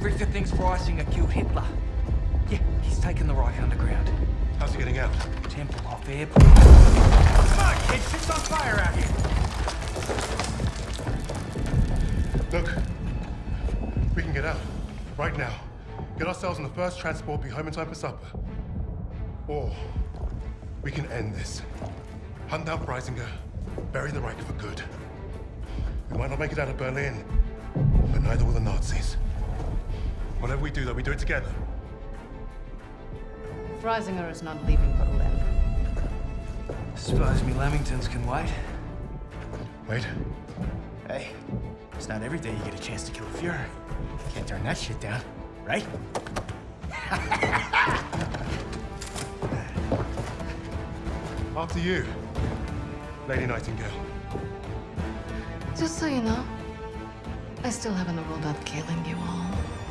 Richter thinks Freisinger killed Hitler. Yeah, he's taken the Reich underground. How's he getting out? Tempelhof Airport. Fuck, kid, shit's on fire out here. Look, we can get out. Right now. Get ourselves on the first transport, be home in time for supper. Or we can end this. Hunt down Freisinger, bury the Reich for good. We might not make it out of Berlin, but neither will the Nazis. Whatever we do, though, we do it together. Freisinger is not leaving Berlin. Suppose me Lamingtons can wait. Wait. Hey, it's not every day you get a chance to kill a Fuhrer. Can't turn that shit down, right? After you, Lady Nightingale. Just so you know, I still haven't ruled out killing you all.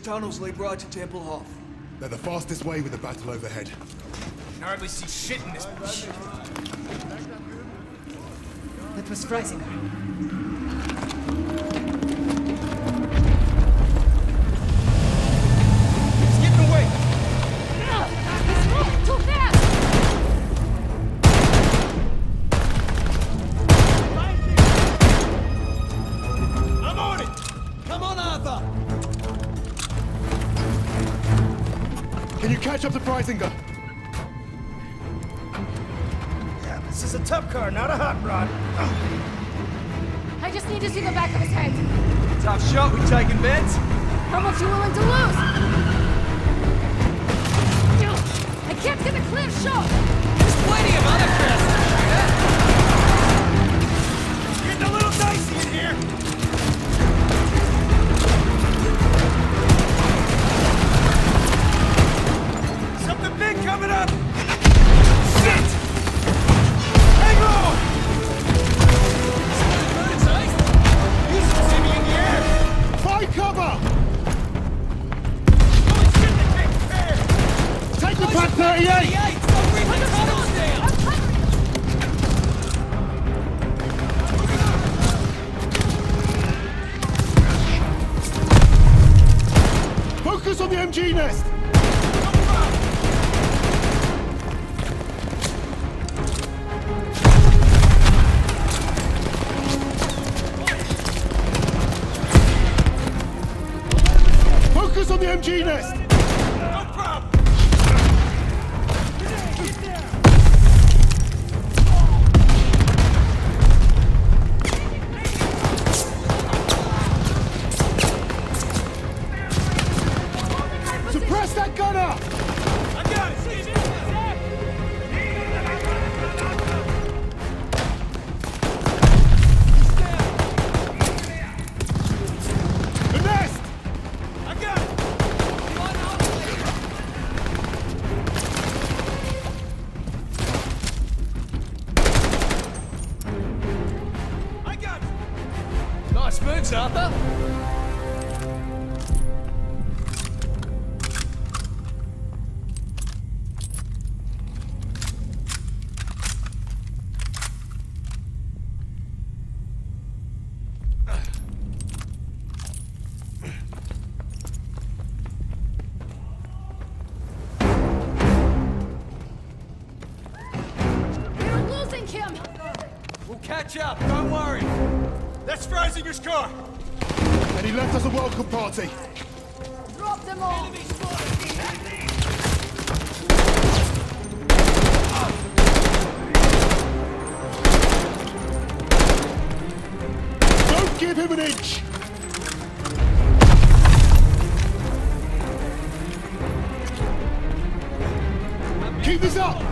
These tunnels lead right to Tempelhof. They're the fastest way with the battle overhead. Can hardly see shit in this bitch. That was Freisinger. Catch up to Freisinger? Yeah, this is a tough car, not a hot rod. I just need to see the back of his head. Tough shot we taking, Vince. How much you willing to lose? I can't get a clear shot! There's plenty of other crests to shoot at. It's getting a little dicey in here. Big coming up. Shit! Hang on! In the air. Find cover! Take the Pak 38! Hey, don't bring the tunnels down! Focus on the MG nest! Focus Arthur. Keep this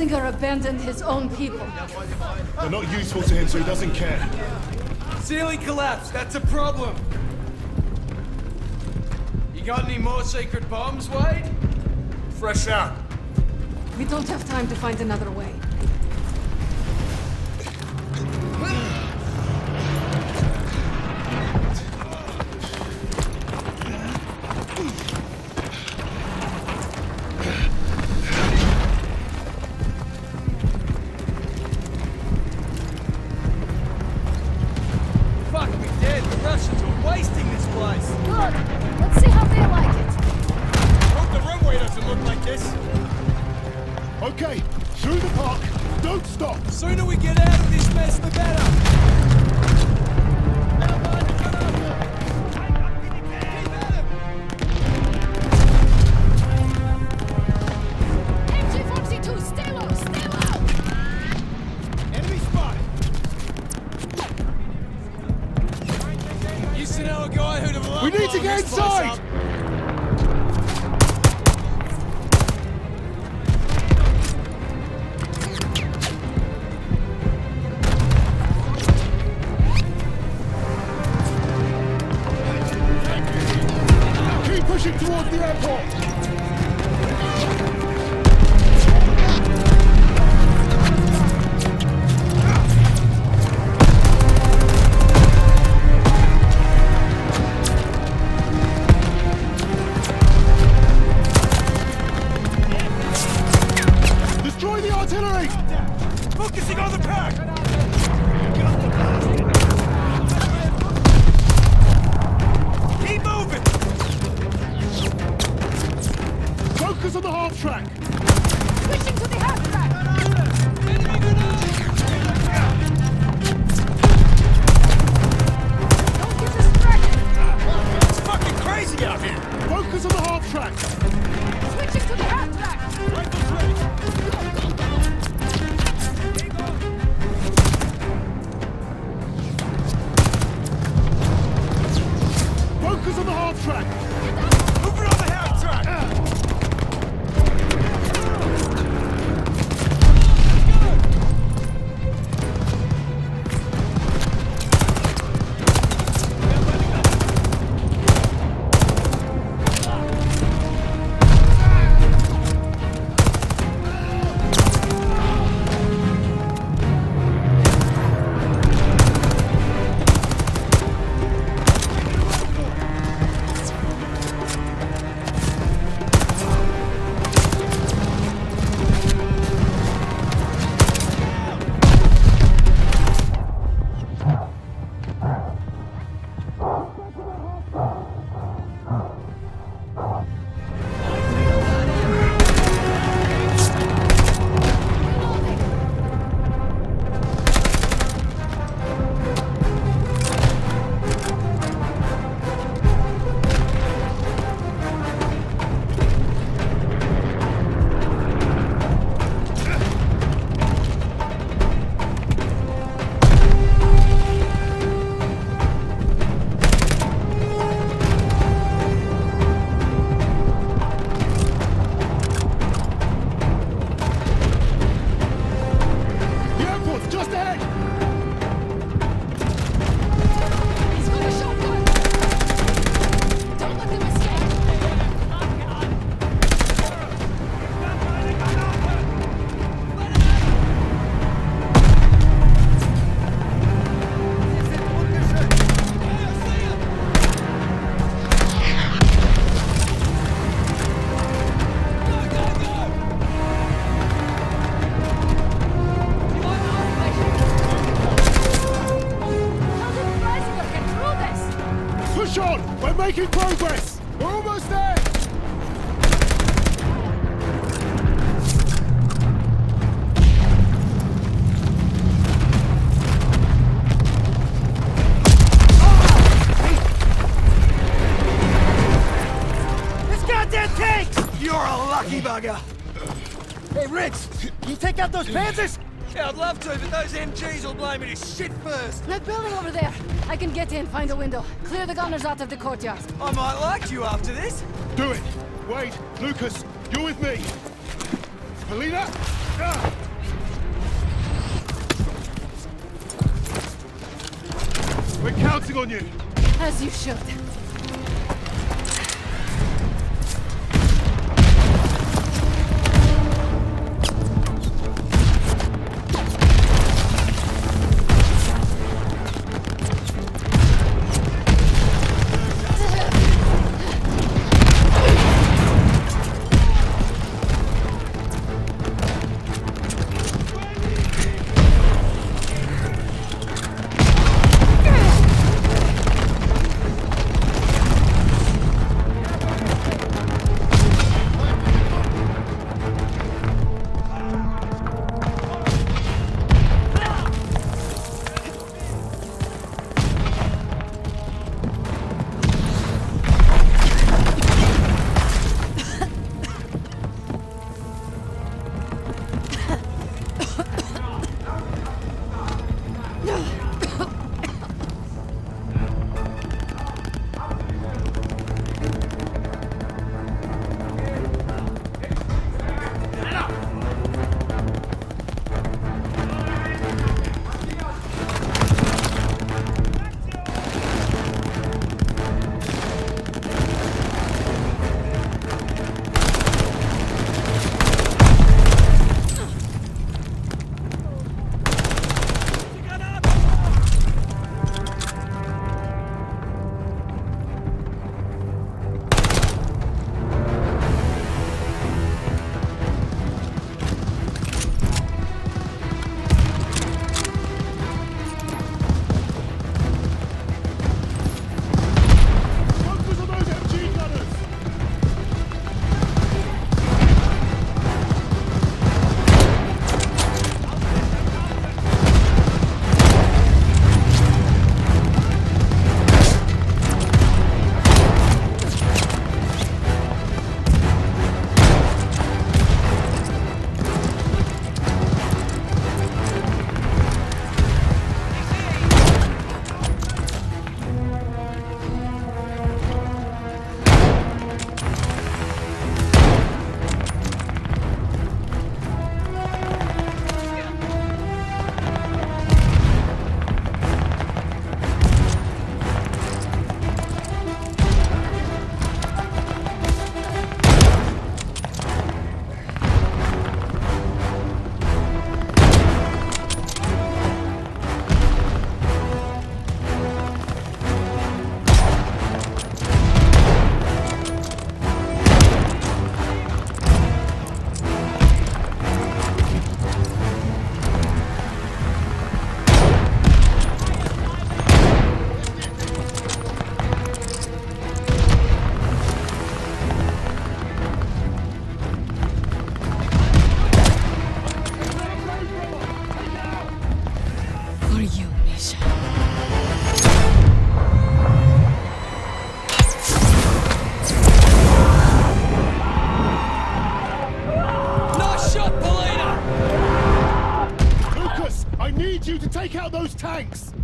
Freisinger abandoned his own people. They're not useful to him, so he doesn't care. Ceiling collapsed. That's a problem. You got any more secret bombs, Wade? Fresh out. We don't have time to find another way. MGs will blow me to shit first. That building over there. I can get in, find a window. Clear the gunners out of the courtyard. I might like you after this. Do it! Wade, Lucas, you're with me! Polina, ah. We're counting on you. As you should. Out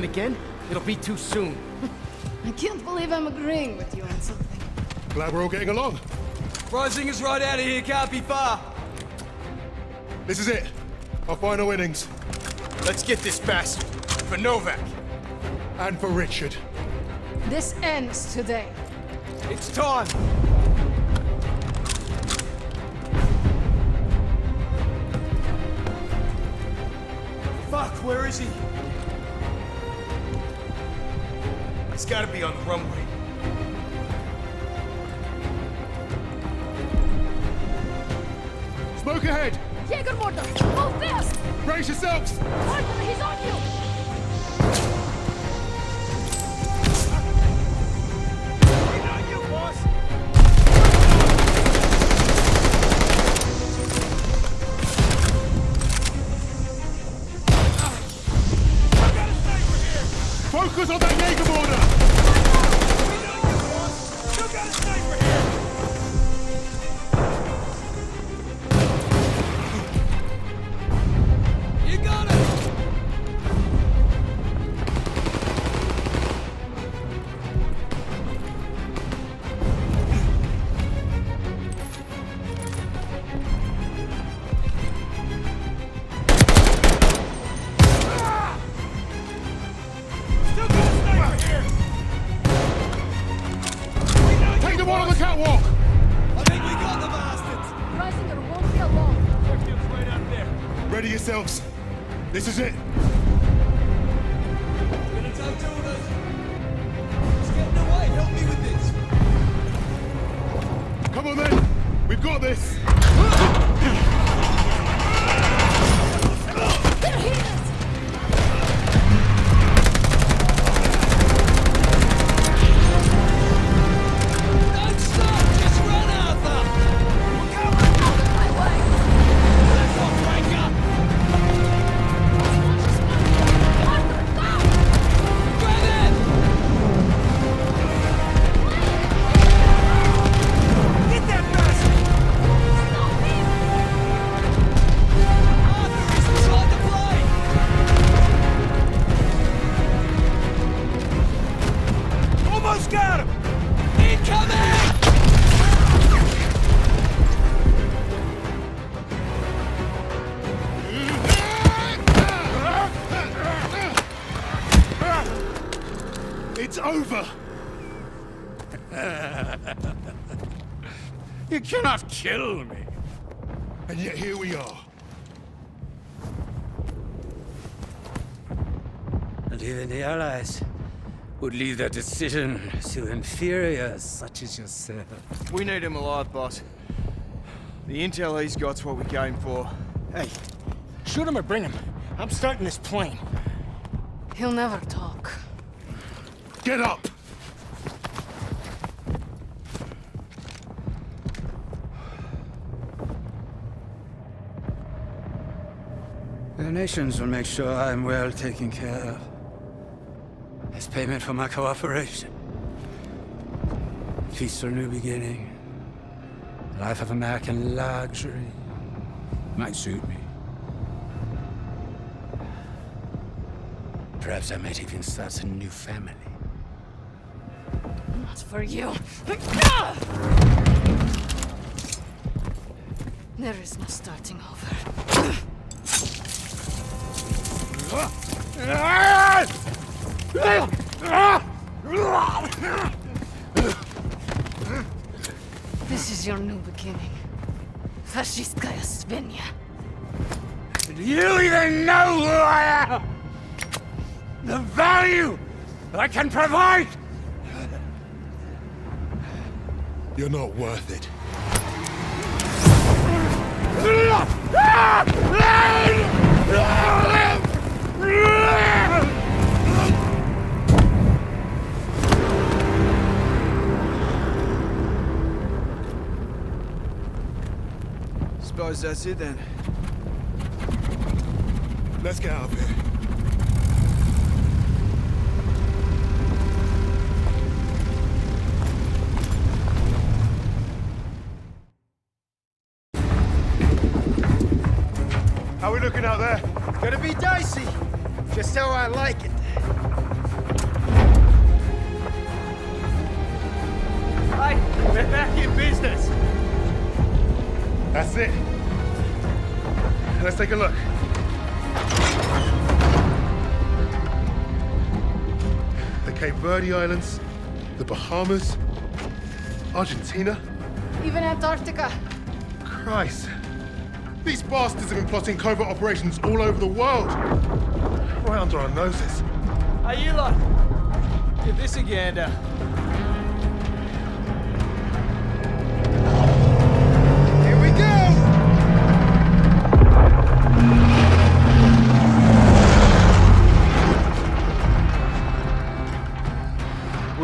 never see Berlin again, it'll be too soon. I can't believe I'm agreeing with you on something. Glad we're all getting along. Rising is right out of here, can't be far. This is it. Our final innings. Let's get this bastard. For Novak. And for Richard. This ends today. It's time. Fuck, where is he? Gotta be on the runway. Smoke ahead. Jägermorder, move fast! Brace yourselves. Partner, he's on you! Yourselves. This is it. Come on then. We've got this. Got him! Incoming! It's over. You cannot kill me. And yet here we are. And even the Allies would leave their decision to inferiors such as yourself. We need him alive, boss. The intel he's got's what we came for. Hey, shoot him or bring him. I'm starting this plane. He'll never talk. Get up. The nations will make sure I'm well taken care of. As payment for my cooperation. Peace for a new beginning. Life of American luxury. Might suit me. Perhaps I might even start a new family. Not for you. There is no starting over. Ah! This is your new beginning. Fascistkaya Svenja. Do you even know who I am? The value that I can provide? You're not worth it. Suppose that's it then. Let's get out of here. How we looking out there? Gonna be dicey. Just how I like it. Hey, we're back in business. That's it. Let's take a look. The Cape Verde Islands, the Bahamas, Argentina. Even Antarctica. Christ. These bastards have been plotting covert operations all over the world. Right under our noses. Hey, you lot. Give this a gander. Uh,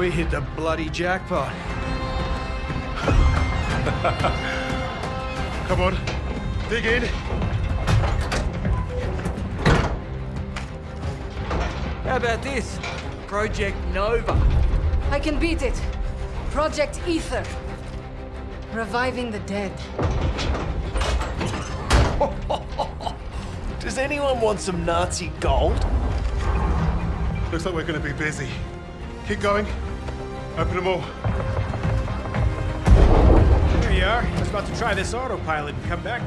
We hit the bloody jackpot. Come on, dig in. How about this? Project Nova. I can beat it. Project Ether. Reviving the dead. Does anyone want some Nazi gold? Looks like we're gonna be busy. Keep going. Open them all. Here you are. I was about to try this autopilot and come back.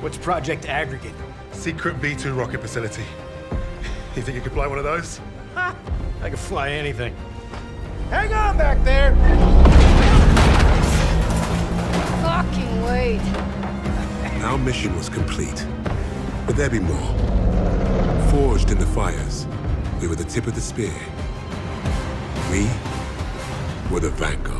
What's Project Aggregate? Secret V2 rocket facility. You think you could fly one of those? Ha! I can fly anything. Hang on back there! Fucking wait. Our mission was complete. But there be more. Forged in the fires, we were the tip of the spear. We were the vanguard.